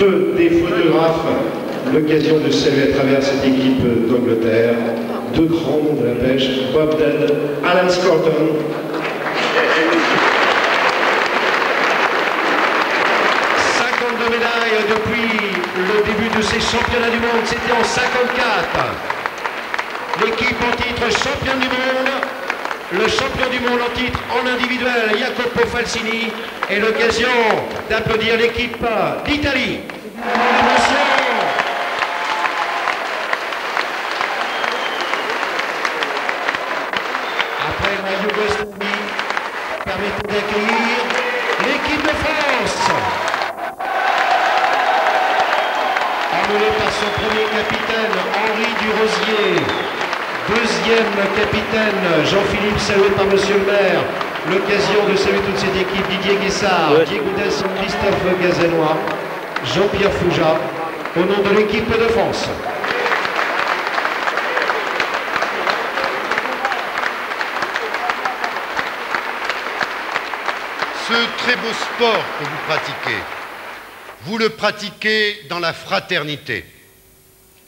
Feu des photographes, l'occasion de saluer à travers cette équipe d'Angleterre deux grands noms de la pêche, Bob Dunn, Alan Scorton. 52 médailles depuis le début de ces championnats du monde, c'était en 54. L'équipe en titre champion du monde, le champion du monde en titre en individuel, Jacopo Falsini, et l'occasion d'applaudir l'équipe d'Italie. Après la Yougoslavie, permettez d'accueillir l'équipe de France. Emmené par son premier capitaine, Henri Durosier. Deuxième capitaine, Jean-Philippe, salué par Monsieur le maire. L'occasion de saluer toute cette équipe, Didier Guessard, Ouais. Diego Christophe Gazenois, Jean-Pierre Fouja, au nom de l'équipe de France. Ce très beau sport que vous pratiquez, vous le pratiquez dans la fraternité.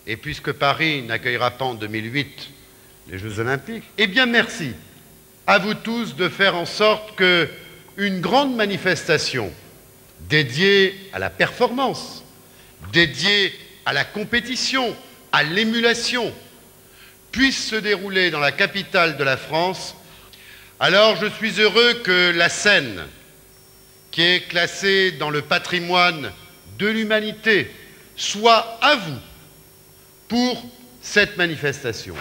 Et puisque Paris n'accueillera pas en 2008 les Jeux Olympiques, eh bien merci à vous tous de faire en sorte que une grande manifestation dédiée à la performance, dédiée à la compétition, à l'émulation, puisse se dérouler dans la capitale de la France. Alors je suis heureux que la Seine, qui est classée dans le patrimoine de l'humanité, soit à vous pour cette manifestation.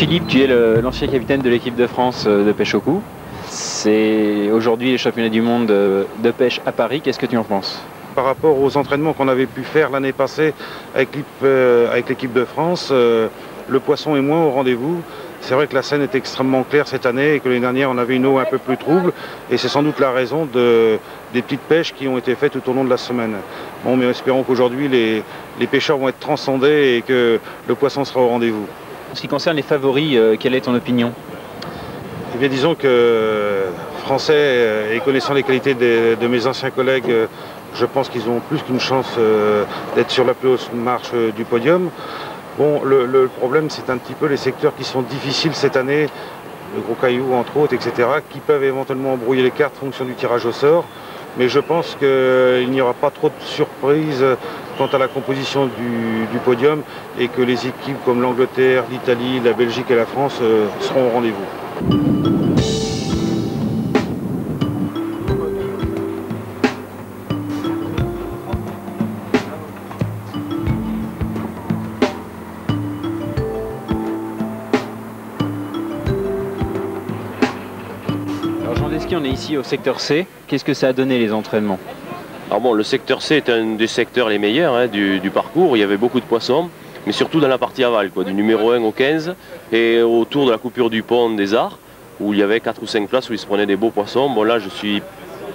Philippe, tu es l'ancien capitaine de l'équipe de France euh, de pêche au cou. C'est aujourd'hui les championnats du monde euh, de pêche à Paris. Qu'est-ce que tu en penses? Par rapport aux entraînements qu'on avait pu faire l'année passée avec l'équipe euh, de France, le poisson est moins au rendez-vous. C'est vrai que la Seine est extrêmement claire cette année et que l'année dernière on avait une eau un peu plus trouble et c'est sans doute la raison de- des petites pêches qui ont été faites tout au long de la semaine. Bon, mais espérons qu'aujourd'hui les pêcheurs vont être transcendés et que le poisson sera au rendez-vous. En ce qui concerne les favoris, euh, quelle est ton opinion Eh bien, disons que euh, Français euh, et connaissant les qualités de mes anciens collègues, je pense qu'ils ont plus qu'une chance d'être sur la plus haute marche du podium. Bon, le, le problème, c'est un petit peu les secteurs qui sont difficiles cette année, le gros caillou entre autres, etc., qui peuvent éventuellement embrouiller les cartes en fonction du tirage au sort. Mais je pense qu'il n'y aura pas trop de surprises quant à la composition du, podium et que les équipes comme l'Angleterre, l'Italie, la Belgique et la France euh, seront au rendez-vous. Alors Jean Desqui, on est ici au secteur C. Qu'est-ce que ça a donné les entraînements? Alors bon, le secteur C est un des secteurs les meilleurs hein, du, parcours. Il y avait beaucoup de poissons, mais surtout dans la partie aval, du numéro 1 au 15, et autour de la coupure du pont des Arts, où il y avait 4 ou 5 places où ils se prenaient des beaux poissons. Bon là, je suis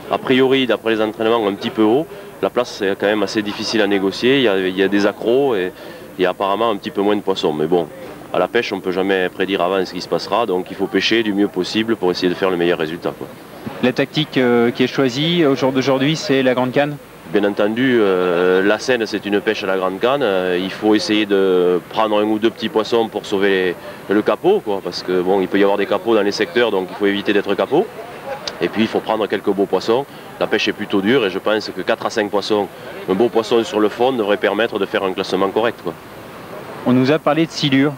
a priori, d'après les entraînements, un petit peu haut. La place est quand même assez difficile à négocier. Il y a, il y a des accros et il y a apparemment un petit peu moins de poissons. Mais bon, à la pêche, on ne peut jamais prédire avant ce qui se passera, donc il faut pêcher du mieux possible pour essayer de faire le meilleur résultat. quoi. La tactique euh, qui est choisie au jour d'aujourd'hui, c'est la grande canne Bien entendu, euh, la Seine, c'est une pêche à la grande canne. Euh, il faut essayer de prendre un ou deux petits poissons pour sauver les- le capot, quoi, parce que bon, il peut y avoir des capots dans les secteurs, donc il faut éviter d'être capot. Et puis, il faut prendre quelques beaux poissons. La pêche est plutôt dure et je pense que 4 à 5 poissons, un beau poisson sur le fond devrait permettre de faire un classement correct. quoi. On nous a parlé de silure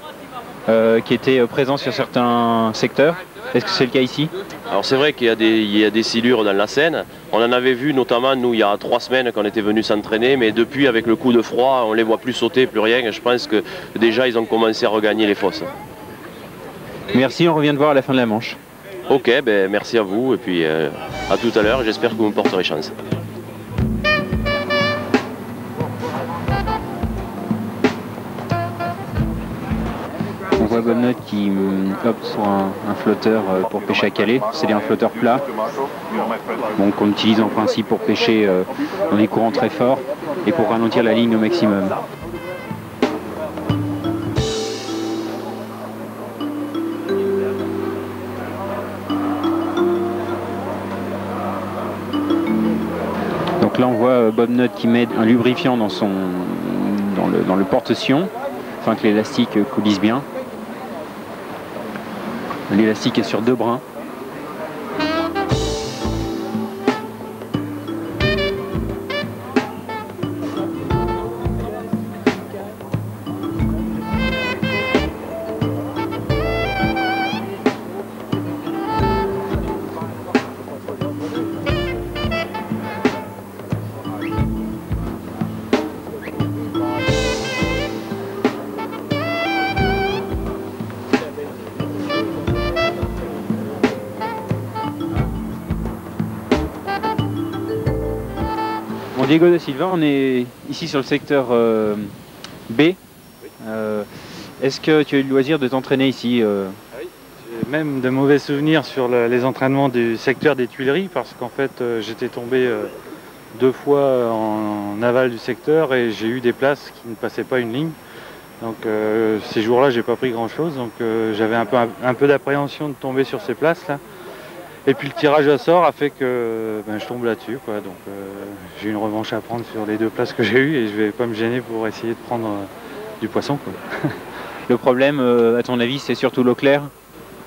euh, qui était présent sur certains secteurs. Est-ce que c'est le cas ici Alors c'est vrai qu'il y, a des- il y a des silures dans la Seine. On en avait vu notamment nous il y a trois semaines quand on était venu s'entraîner, mais depuis avec le coup de froid, on les voit plus sauter, plus rien. Je pense que déjà ils ont commencé à regagner les fosses. Merci, on revient de voir à la fin de la manche. Ok, ben merci à vous et puis euh, à tout à l'heure. J'espère que vous me porterez chance. Wagomnut qui hum, opte sur un, flotteur euh, pour pêcher à Calais, c'est un flotteur plat, donc qu'on utilise en principe pour pêcher euh, dans des courants très forts et pour ralentir la ligne au maximum. Donc là on voit euh, Bob Nutt qui met un lubrifiant dans, son, dans le, dans le porte-sion afin que l'élastique coulisse bien. L'élastique est sur deux brins. De on est ici sur le secteur euh, B. Euh, est-ce que tu as eu le loisir de t'entraîner ici euh? Ah J'ai même de mauvais souvenirs sur les entraînements du secteur des Tuileries parce qu'en fait j'étais tombé deux fois en, aval du secteur et j'ai eu des places qui ne passaient pas une ligne. Donc ces jours-là j'ai pas pris grand chose donc j'avais un peu, un peu d'appréhension de tomber sur ces places là. Et puis le tirage à sort a fait que ben, je tombe là-dessus. Donc euh, j'ai une revanche à prendre sur les deux places que j'ai eues et je vais pas me gêner pour essayer de prendre euh, du poisson. le problème, euh, à ton avis, c'est surtout l'eau claire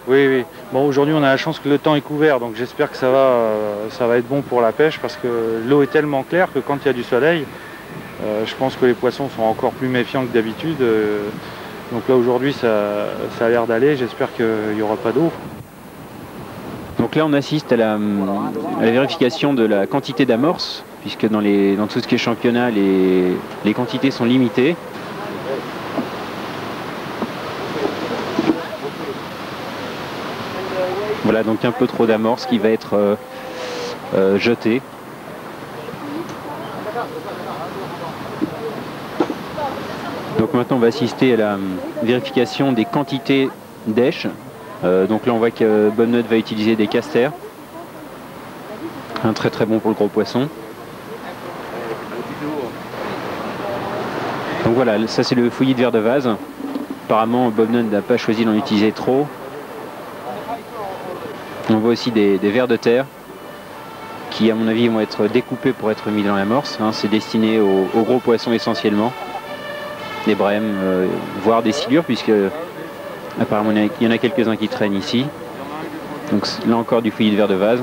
Oui, oui. Bon, aujourd'hui, on a la chance que le temps est couvert, donc j'espère que ça va, ça va être bon pour la pêche parce que l'eau est tellement claire que quand il y a du soleil, je pense que les poissons sont encore plus méfiants que d'habitude. donc là, aujourd'hui, ça, ça a l'air d'aller. J'espère qu'il n'y aura pas d'eau. Donc là, on assiste à la, vérification de la quantité d'amorces, puisque dans, tout ce qui est championnat, les, quantités sont limitées. Voilà, donc un peu trop d'amorces qui va être euh, euh, jeté. Donc maintenant, on va assister à la vérification des quantités d'èches euh, donc là on voit que Bonne va utiliser des casters. Un très très bon pour le gros poisson. Donc voilà, ça c'est le fouillis de verre de vase. Apparemment Bob n'a pas choisi d'en utiliser trop. On voit aussi des, vers de terre qui à mon avis vont être découpés pour être mis dans l'amorce. Hein. C'est destiné aux, gros poissons essentiellement. Des brèmes, euh, voire des silures puisque Apparemment, il y en a quelques-uns qui traînent ici. Donc là encore du fouillis de verre de vase.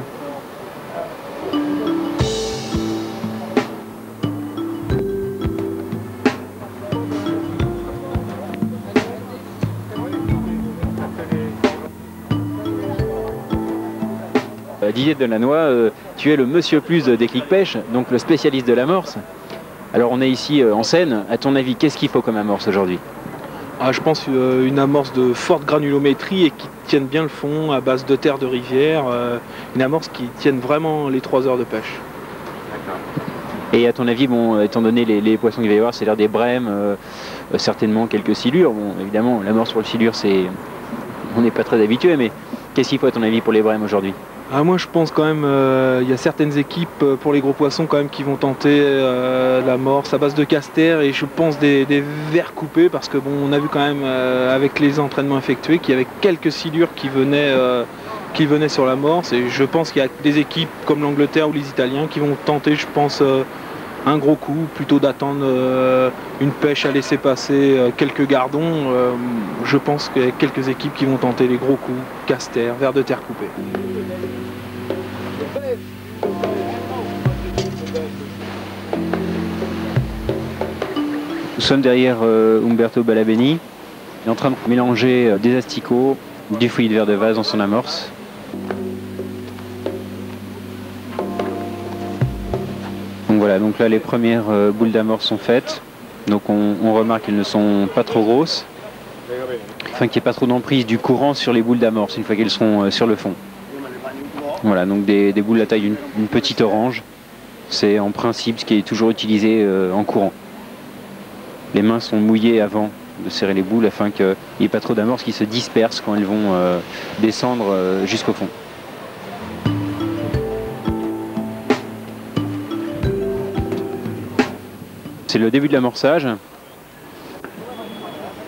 Euh, Didier Delannoy, euh, tu es le monsieur plus des clics pêche, donc le spécialiste de l'amorce. Alors on est ici euh, en scène. À ton avis, qu'est-ce qu'il faut comme amorce aujourd'hui? Ah, je pense euh, une amorce de forte granulométrie et qui tienne bien le fond à base de terre de rivière. Euh, une amorce qui tienne vraiment les 3 heures de pêche. Et à ton avis, bon, étant donné les, poissons qu'il va y avoir, c'est l'air des brèmes, euh, certainement quelques silures. Bon, évidemment, l'amorce sur le silure, c'est, on n'est pas très habitué, mais qu'est-ce qu'il faut à ton avis pour les brèmes aujourd'hui? Ah, moi je pense quand même euh, il y a certaines équipes euh, pour les gros poissons quand même qui vont tenter euh, la morse à base de caster et je pense des, vers coupés parce que bon on a vu quand même avec les entraînements effectués qu'il y avait quelques silures qui venaient qui venaient sur la morse et je pense qu'il y a des équipes comme l'Angleterre ou les Italiens qui vont tenter je pense un gros coup plutôt d'attendre une pêche à laisser passer quelques gardons je pense qu'il y a quelques équipes qui vont tenter les gros coups caster vers de terre coupée Nous sommes derrière euh, Umberto Balabeni. Il est en train de mélanger euh, des asticots, du fouillis de verre de vase dans son amorce. Voilà, donc là les premières euh, boules d'amorce sont faites. Donc on, remarque qu'elles ne sont pas trop grosses. Afin qu'il n'y ait pas trop d'emprise du courant sur les boules d'amorce une fois qu'elles seront sur le fond. Voilà, donc des, boules de la taille d'une petite orange. C'est en principe ce qui est toujours utilisé en courant les mains sont mouillées avant de serrer les boules afin qu'il n'y ait pas trop d'amorces qui se dispersent quand elles vont euh, descendre euh, jusqu'au fond. C'est le début de l'amorçage.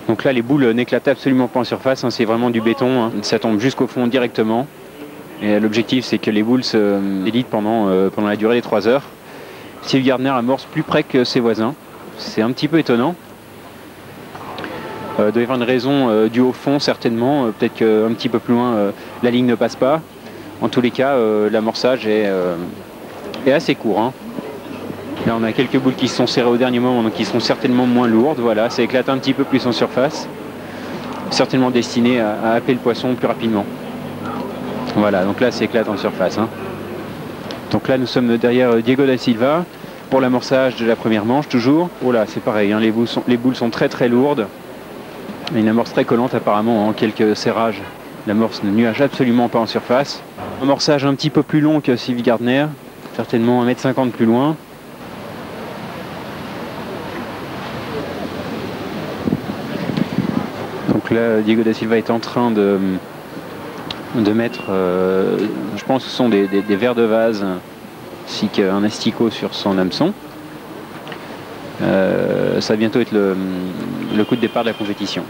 Donc là, les boules n'éclatent absolument pas en surface, hein, c'est vraiment du béton, hein. ça tombe jusqu'au fond directement. Et l'objectif, c'est que les boules se délitent pendant, euh, pendant la durée des 3 heures. Steve Gardner amorce plus près que ses voisins. C'est un petit peu étonnant. Euh, doit y avoir une raison euh, due au fond certainement. Euh, Peut-être qu'un petit peu plus loin euh, la ligne ne passe pas. En tous les cas, euh, l'amorçage est, euh, est assez court. hein. Là on a quelques boules qui se sont serrées au dernier moment, donc qui seront certainement moins lourdes. Voilà, ça éclate un petit peu plus en surface. Certainement destiné à, happer le poisson plus rapidement. Voilà, donc là ça éclate en surface. hein. Donc là nous sommes derrière euh, Diego da Silva pour l'amorçage de la première manche toujours. Oh là c'est pareil, hein, les, boules sont, les boules sont très très lourdes. Une amorce très collante apparemment en quelques serrages. L'amorce ne nuage absolument pas en surface. Amorçage un petit peu plus long que Sylvie Gardner, certainement 1m50 plus loin. Donc là, Diego da Silva est en train de, de mettre, euh, je pense que ce sont des, verres de vase ainsi qu'un asticot sur son hameçon. Euh, ça va bientôt être le, le coup de départ de la compétition.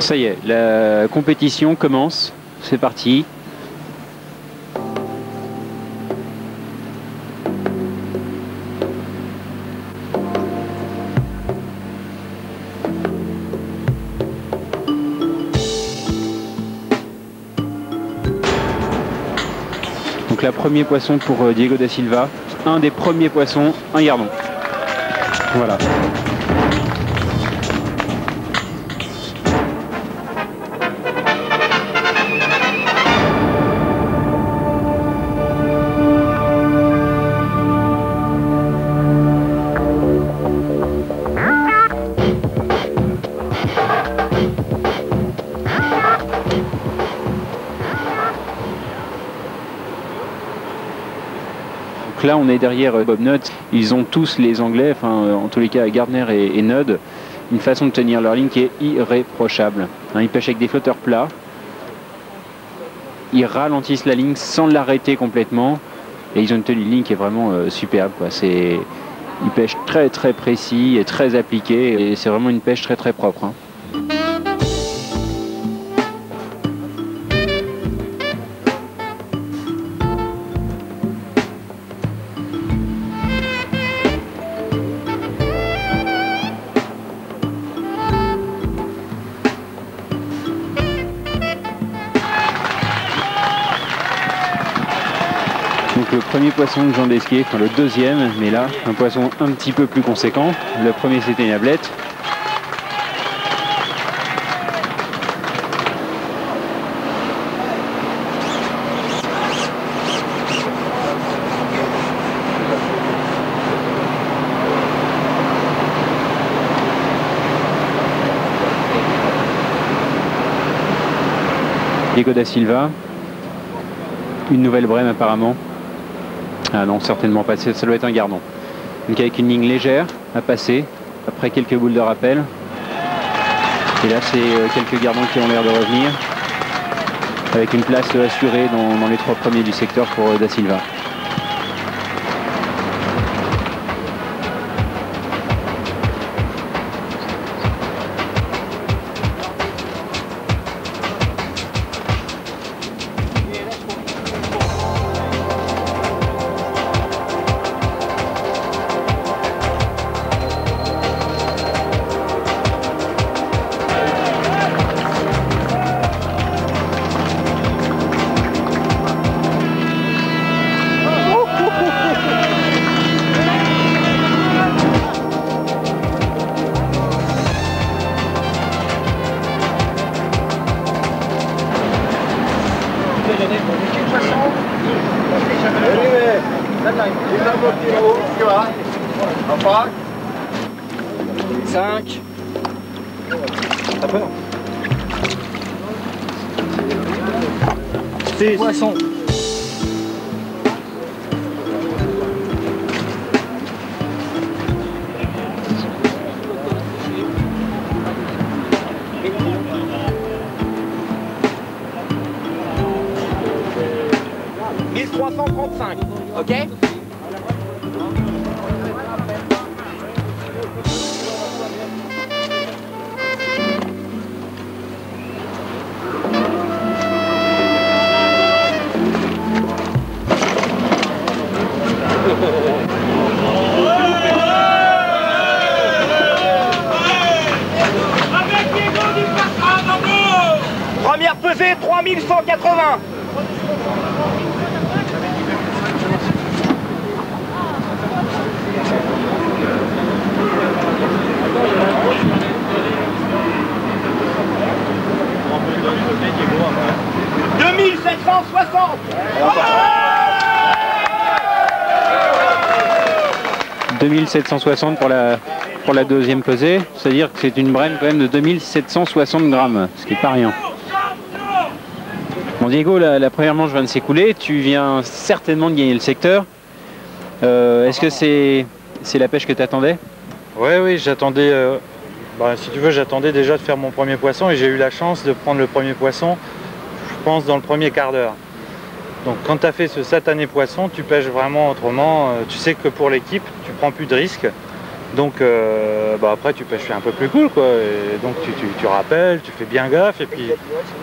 Ça y est, la compétition commence. C'est parti. Premier poisson pour euh, Diego da Silva. Un des premiers poissons, un gardon. Voilà. On est derrière euh, Bob Nutt. Ils ont tous les Anglais, enfin, euh, en tous les cas, Gardner et, et une façon de tenir leur ligne qui est irréprochable. Hein, ils pêchent avec des flotteurs plats. Ils ralentissent la ligne sans l'arrêter complètement. Et ils ont une tenue de ligne qui est vraiment euh, superbe. Ils pêchent très très précis et très appliqué. Et c'est vraiment une pêche très très propre. hein. Poisson de Jean Desquier, enfin le deuxième, mais là, un poisson un petit peu plus conséquent. Le premier c'était une ablette. Diego da Silva. Une nouvelle brème apparemment. Ah non, certainement pas. Ça doit être un gardon. Donc avec une ligne légère à passer, après quelques boules de rappel. Et là, c'est euh, quelques gardons qui ont l'air de revenir. Avec une place assurée dans, dans les trois premiers du secteur pour euh, Da Silva. Cinq. T'as peur? Six. Poisson. Mille trois cent trente-cinq. Ok? 2760 pour la, pour la deuxième pesée, c'est-à-dire que c'est une brème quand même de 2760 grammes, ce qui n'est pas rien. Bon Diego, la, première manche vient de s'écouler, tu viens certainement de gagner le secteur. Euh, Est-ce que c'est c'est la pêche que tu attendais Oui, oui, j'attendais, euh, bah, si tu veux, j'attendais déjà de faire mon premier poisson et j'ai eu la chance de prendre le premier poisson, je pense, dans le premier quart d'heure. Donc quand tu as fait ce satané poisson, tu pêches vraiment autrement. euh, Tu sais que pour l'équipe, tu prends plus de risques. Donc euh, bah, après, tu pêches un peu plus cool. Quoi. Et donc tu, tu- tu rappelles, tu fais bien gaffe. Et puis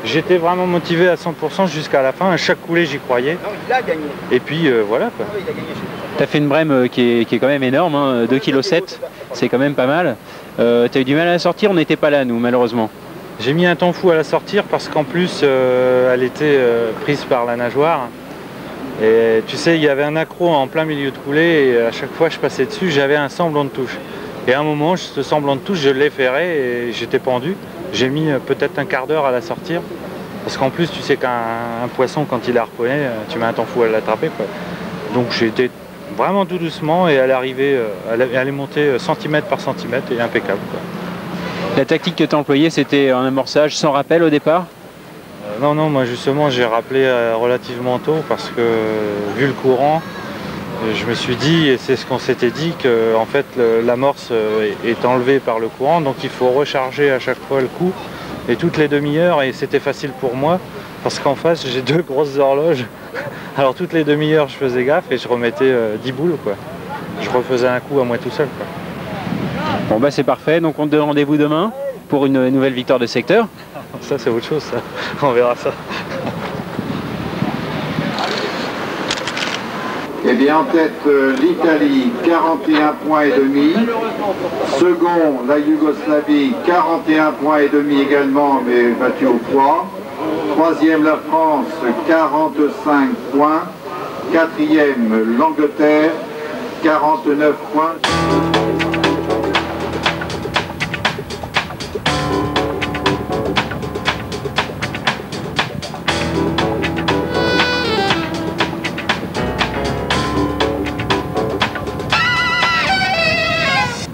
j'étais vraiment motivé à 100% jusqu'à la fin. À chaque coulée, j'y croyais. Non, il a gagné. Et puis euh, voilà. Quoi. Il a gagné chez Tu as fait une brème qui est, qui est quand même énorme, hein, 2,7 kg, c'est quand même pas mal. Euh, tu as eu du mal à la sortir, on n'était pas là nous malheureusement. J'ai mis un temps fou à la sortir parce qu'en plus euh, elle était euh, prise par la nageoire. Et tu sais, il y avait un accro en plein milieu de coulée et à chaque fois que je passais dessus, j'avais un semblant de touche. Et à un moment, ce semblant de touche, je l'ai ferré et j'étais pendu. J'ai mis euh, peut-être un quart d'heure à la sortir. Parce qu'en plus, tu sais qu'un un poisson, quand il est harponné, tu mets un temps fou à l'attraper. Donc j'ai été vraiment tout doucement et elle est arrivée, euh, elle est- montée centimètre par centimètre et impeccable. La tactique que tu as employée, c'était un amorçage sans rappel au départ Euh, Non, non, moi justement j'ai rappelé euh, relativement tôt parce que vu le courant, euh, je me suis dit, et c'est ce qu'on s'était dit, que fait l'amorce est enlevée par le courant, donc il faut recharger à chaque fois le coup et toutes les demi-heures et c'était facile pour moi parce qu'en face j'ai deux grosses horloges. Alors toutes les demi-heures je faisais gaffe et je remettais euh, 10 boules quoi. Je refaisais un coup à moi tout seul. Bon bah c'est parfait, donc on te donne rendez-vous demain pour une nouvelle victoire de secteur. Ça c'est autre chose ça. On verra ça. Eh bien, en tête, euh, l'Italie, 41 points et demi. Second, la Yougoslavie, 41 points et demi également, mais battu au poids. Troisième, la France, 45 points. Quatrième, l'Angleterre, 49 points.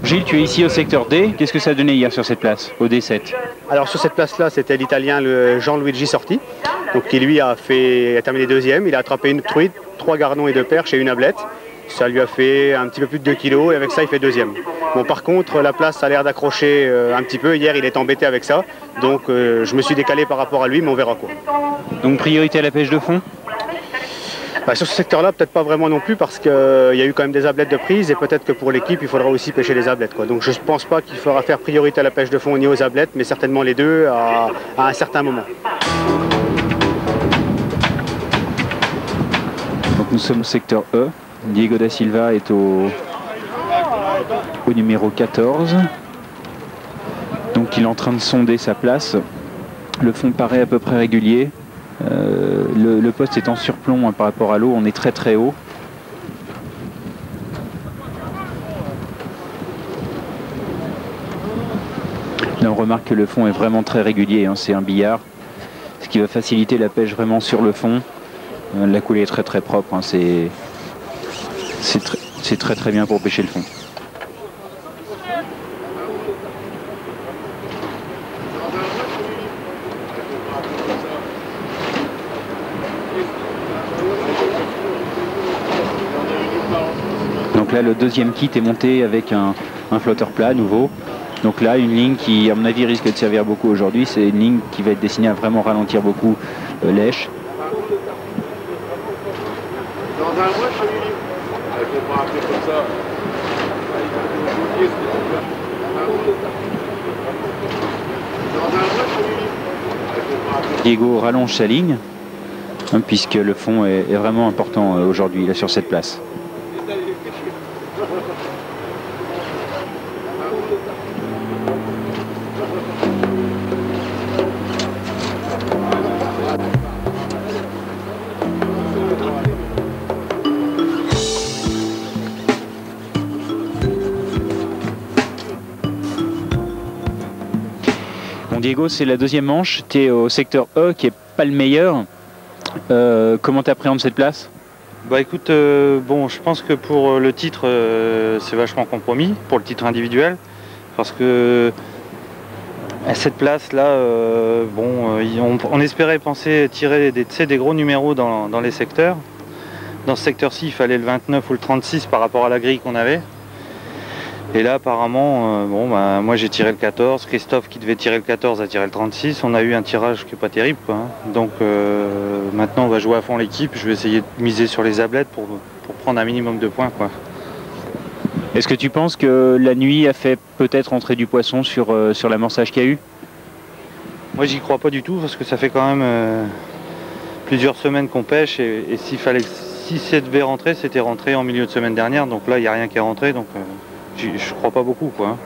Gilles, tu es ici au secteur D. Qu'est-ce que ça a donné hier sur cette place, au D7 Alors sur cette place-là, c'était l'Italien le Jean-Luigi Sorti, donc qui lui a fait a terminé deuxième. Il a attrapé une truite, trois garnons et deux perches et une ablette. Ça lui a fait un petit peu plus de 2 kilos et avec ça, il fait deuxième. Bon, par contre, la place a l'air d'accrocher euh, un petit peu. Hier, il est embêté avec ça, donc euh, je me suis décalé par rapport à lui, mais on verra quoi. Donc priorité à la pêche de fond Bah, sur ce secteur-là, peut-être pas vraiment non plus parce qu'il y a eu quand même des ablettes de prise et peut-être que pour l'équipe, il faudra aussi pêcher les ablettes. Donc je ne pense pas qu'il faudra faire priorité à la pêche de fond ni aux ablettes, mais certainement les deux à, à un certain moment. Donc nous sommes au secteur E. Diego da Silva est au, au numéro 14. Donc il est en train de sonder sa place. Le fond paraît à peu près régulier. Euh, le, poste est en surplomb hein, par rapport à l'eau, on est très très haut. Là on remarque que le fond est vraiment très régulier, hein, c'est un billard, ce qui va faciliter la pêche vraiment sur le fond. Euh, La coulée est très très propre, hein, c'est très très bien pour pêcher le fond. Donc là le deuxième kit est monté avec un, flotteur plat nouveau. Donc là une ligne qui à mon avis risque de servir beaucoup aujourd'hui, c'est une ligne qui va être destinée à vraiment ralentir beaucoup euh, lèche. Diego rallonge sa ligne, hein, puisque le fond est, vraiment important euh, aujourd'hui sur cette place. Diego, c'est la deuxième manche. Tu au secteur E qui est pas le meilleur. Euh, comment tu appréhendes cette place? Bah écoute, euh, je pense que pour euh, le titre, c'est vachement compromis, pour le titre individuel. Parce que cette place-là, bon, on, espérait penser tirer des, des gros numéros dans, dans les secteurs. Dans ce secteur-ci, il fallait le 29 ou le 36 par rapport à la grille qu'on avait. Et là, apparemment, euh, bon, bah, moi j'ai tiré le 14. Christophe, qui devait tirer le 14, a tiré le 36. On a eu un tirage qui n'est pas terrible. Hein. Donc euh, maintenant, on va jouer à fond l'équipe. Je vais essayer de miser sur les ablettes pour, prendre un minimum de points. Est-ce que tu penses que la nuit a fait peut-être entrer du poisson sur, euh, sur l'amorçage qu'il y a eu? Moi, j'y crois pas du tout parce que ça fait quand même plusieurs semaines qu'on pêche. Et, s'il fallait, si ça devait rentrer, c'était rentré en milieu de semaine dernière. Donc là, il n'y a rien qui est rentré. Donc, je crois pas beaucoup quoi.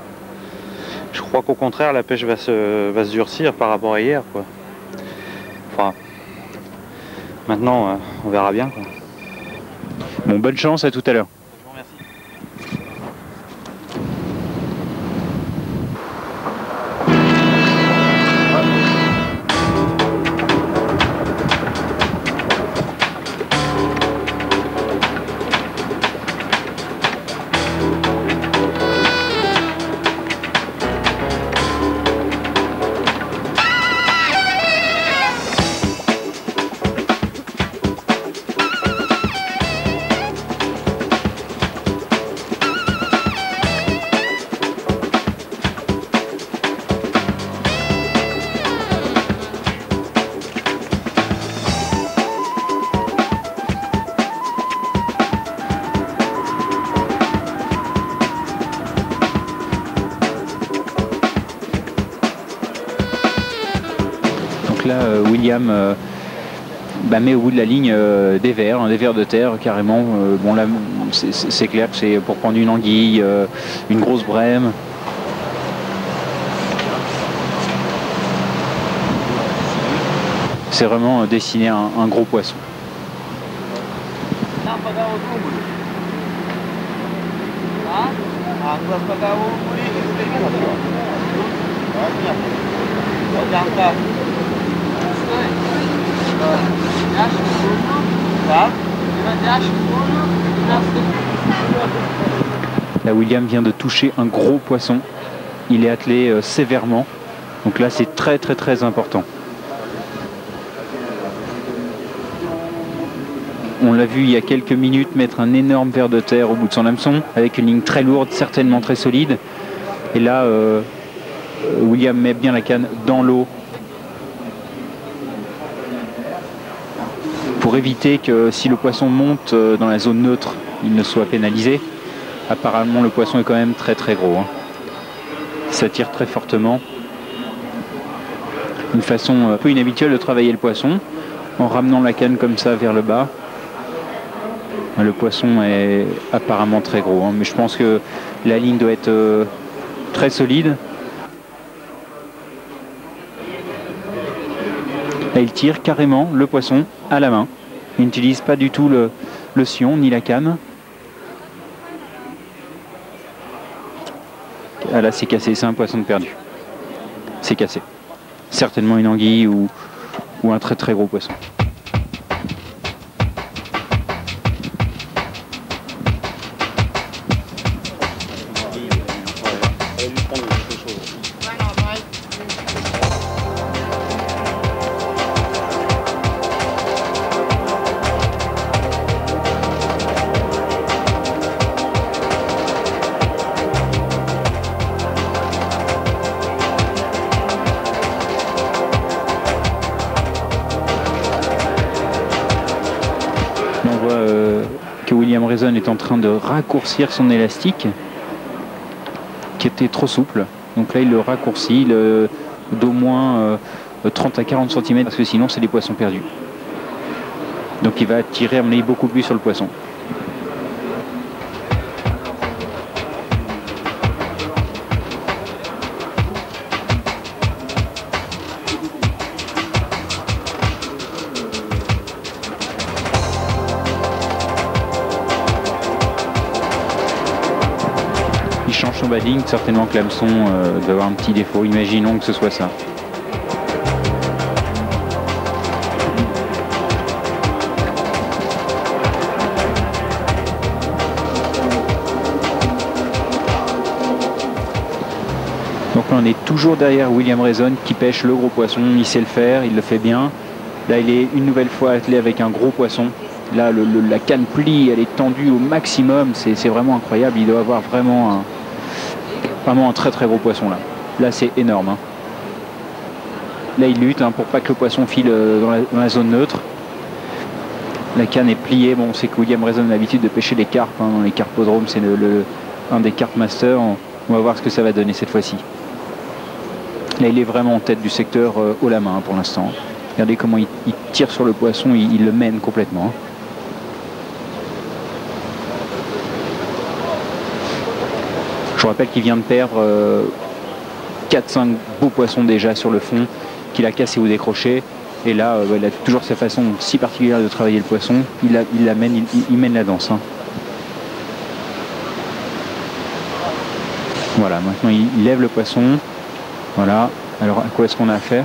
Je crois qu'au contraire la pêche va se, durcir par rapport à hier quoi. Enfin, maintenant euh, on verra bien Bon, bonne chance, à tout à l'heure. William euh, bah, met au bout de la ligne euh, des vers, hein, des vers de terre carrément. Euh, bon là, c'est clair que c'est pour prendre une anguille, une grosse brème. C'est vraiment dessiné un, un gros poisson. Là, William vient de toucher un gros poisson. Il est attelé euh, sévèrement. Donc là, c'est très très très important. On l'a vu il y a quelques minutes mettre un énorme verre de terre au bout de son hameçon, avec une ligne très lourde, certainement très solide. Et là, euh, William met bien la canne dans l'eau pour éviter que si le poisson monte euh, dans la zone neutre, il ne soit pénalisé. Apparemment, le poisson est quand même très très gros. Hein. Ça tire très fortement. Une façon un peu inhabituelle de travailler le poisson, en ramenant la canne comme ça vers le bas. Le poisson est apparemment très gros, hein. mais je pense que la ligne doit être euh, très solide. Et il tire carrément le poisson à la main. Il n'utilise pas du tout le, le sion ni la canne. Ah là c'est cassé, c'est un poisson de perdu. C'est cassé. Certainement une anguille ou, ou un très très gros poisson. En train de raccourcir son élastique qui était trop souple. Donc là, il le raccourcit d'au moins 30 euh, à 40 cm parce que sinon, c'est des poissons perdus. Donc il va tirer à beaucoup plus sur le poisson. Certainement que l'hameçon euh, doit avoir un petit défaut. Imaginons que ce soit ça. Donc là on est toujours derrière William Raison qui pêche le gros poisson, il sait le faire, il le fait bien. Là il est une nouvelle fois attelé avec un gros poisson. Là le- la canne plie, elle est tendue au maximum, c'est vraiment incroyable. Il doit avoir vraiment un, vraiment un très très gros poisson là. Là c'est énorme. hein. Là il lutte hein, pour pas que le poisson file euh, dans la, zone neutre. La canne est pliée, bon c'est que William Raison a l'habitude de pêcher les carpes hein, dans les carpodromes, c'est un des carp masters. On, va voir ce que ça va donner cette fois-ci. Là, il est vraiment en tête du secteur euh, haut la main pour l'instant. Regardez comment il, tire sur le poisson, il le mène complètement. Je vous rappelle qu'il vient de perdre euh, 4-5 beaux poissons déjà sur le fond, qu'il a cassé ou décroché. Et là, euh, il a toujours sa façon si particulière de travailler le poisson. Il, la- il mène, il, mène la danse. hein. Voilà, maintenant il, lève le poisson. Voilà. Alors à quoi est-ce qu'on a affaire?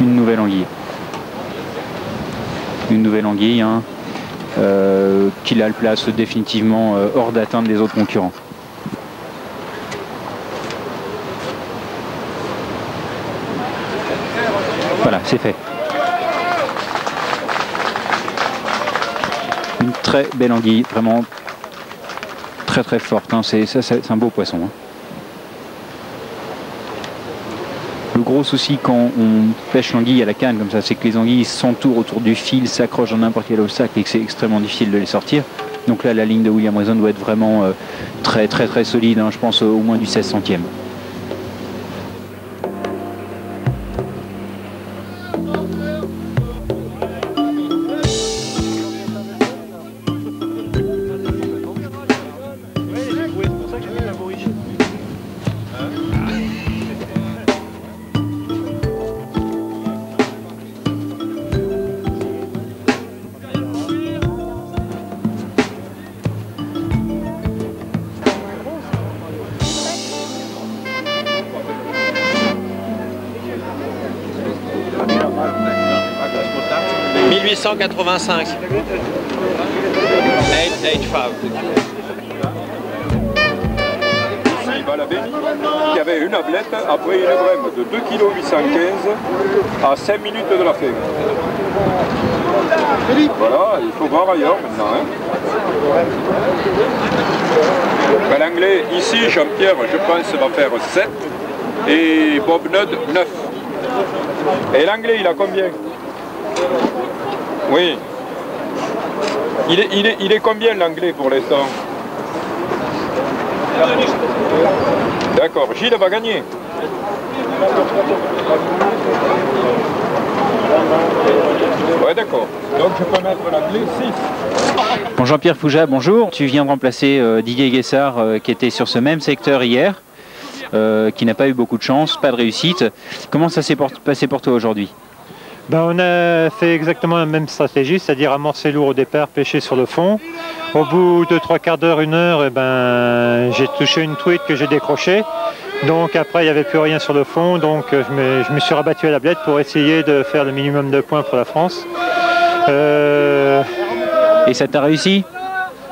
Une nouvelle anguille. Une nouvelle anguille hein, euh, qui la place définitivement euh, hors d'atteinte des autres concurrents. Voilà, c'est fait. Une très belle anguille, vraiment très très forte. hein. C'est un beau poisson. hein. Le gros souci quand on pêche l'anguille à la canne comme ça, c'est que les anguilles s'entourent autour du fil, s'accrochent dans n'importe quel obstacle et que c'est extrêmement difficile de les sortir. Donc là, la ligne de William Raison doit être vraiment euh, très très très solide. hein. Je pense au moins du 16 centième. Ici, Balabéni, qui avait une ablette après une brème de 2 kg 815 à 5 minutes de la fin. Voilà, il faut voir ailleurs maintenant. hein. Ben, L'anglais, ici, Jean-Pierre, je pense, va faire 7 et Bob Nudd 9. Et l'anglais, il a combien? Oui. Il est, il combien l'anglais pour l'instant D'accord, Gilles va gagner. Ouais, d'accord. Donc je peux mettre l'anglais 6. Bon, Jean-Pierre Fouja, bonjour. Tu viens de remplacer euh, Didier Guessard euh, qui était sur ce même secteur hier, euh, qui n'a pas eu beaucoup de chance, pas de réussite. Comment ça s'est passé pour toi aujourd'hui? Ben, on a fait exactement la même stratégie, c'est-à-dire amorcer lourd au départ, pêcher sur le fond. Au bout de trois quarts d'heure, une heure, eh ben, j'ai touché une truite que j'ai décrochée. Donc après, il n'y avait plus rien sur le fond, donc je me, je me suis rabattu à la blette pour essayer de faire le minimum de points pour la France. Euh, Et ça t'a réussi?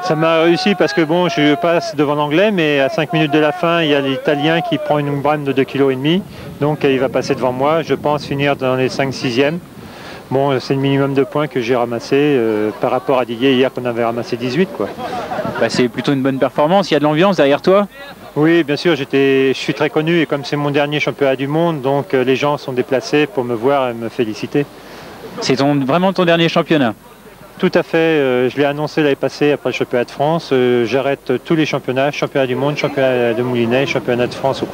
Ça m'a réussi parce que bon, je passe devant l'anglais, mais à 5 minutes de la fin, il y a l'italien qui prend une brame de 2,5 kg. Donc il va passer devant moi. Je pense finir dans les 5-6e. Bon, c'est le minimum de points que j'ai ramassé euh, par rapport à Didier hier qu'on avait ramassé 18. Quoi. Bah, C'est plutôt une bonne performance, il y a de l'ambiance derrière toi? Oui, bien sûr, je suis très connu et comme c'est mon dernier championnat du monde, donc euh, les gens sont déplacés pour me voir et me féliciter. C'est ton, vraiment ton dernier championnat? Tout à fait, euh, je l'ai annoncé l'année passée après le championnat de France. euh, j'arrête tous les championnats, championnat du monde, championnat de Moulinet, championnat de France.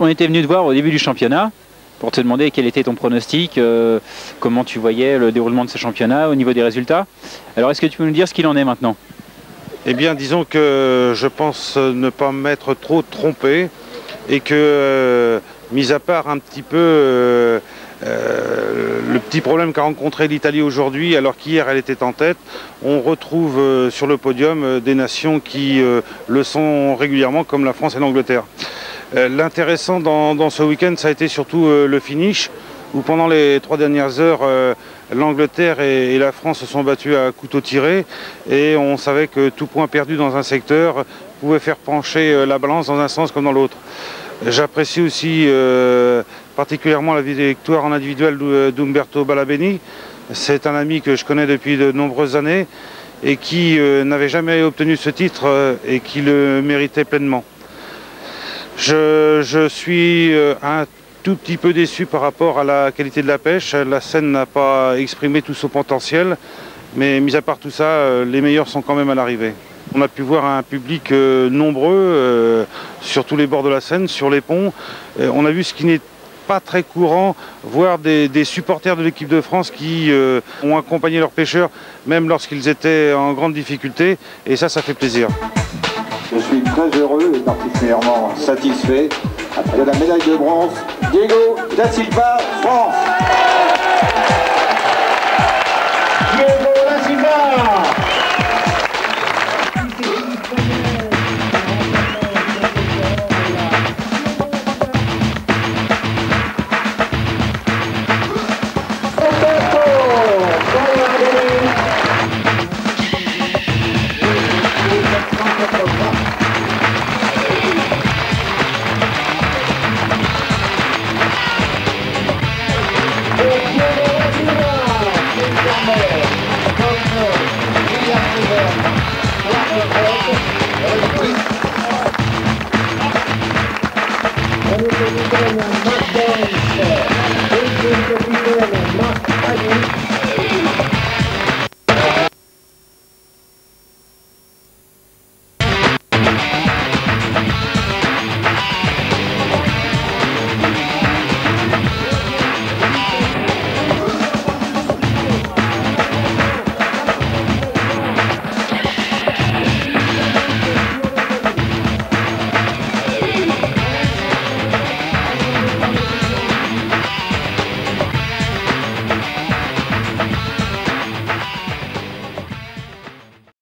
On était venu te voir au début du championnat pour te demander quel était ton pronostic, euh, comment tu voyais le déroulement de ce championnat au niveau des résultats. Alors est-ce que tu peux nous dire ce qu'il en est maintenant? Eh bien disons que je pense ne pas m'être trop trompé et que, euh, mis à part un petit peu euh, le petit problème qu'a rencontré l'Italie aujourd'hui, alors qu'hier elle était en tête, on retrouve sur le podium des nations qui le sont régulièrement, comme la France et l'Angleterre. Euh, l'intéressant dans, ce week-end, ça a été surtout euh, le finish, où pendant les trois dernières heures, euh, l'Angleterre et, la France se sont battus à couteau tiré, et on savait que tout point perdu dans un secteur pouvait faire pencher la balance dans un sens comme dans l'autre. J'apprécie aussi particulièrement la victoire en individuel d'Umberto Balabeni. C'est un ami que je connais depuis de nombreuses années et qui n'avait jamais obtenu ce titre et qui le méritait pleinement. Je, suis euh, un tout petit peu déçu par rapport à la qualité de la pêche. La Seine n'a pas exprimé tout son potentiel, mais mis à part tout ça, euh, les meilleurs sont quand même à l'arrivée. On a pu voir un public euh, nombreux sur tous les bords de la Seine, sur les ponts. on a vu ce qui n'est pas très courant, voir des, supporters de l'équipe de France qui ont accompagné leurs pêcheurs, même lorsqu'ils étaient en grande difficulté, et ça, ça fait plaisir. Je suis très heureux et particulièrement satisfait de la médaille de bronze Diego da Silva, France.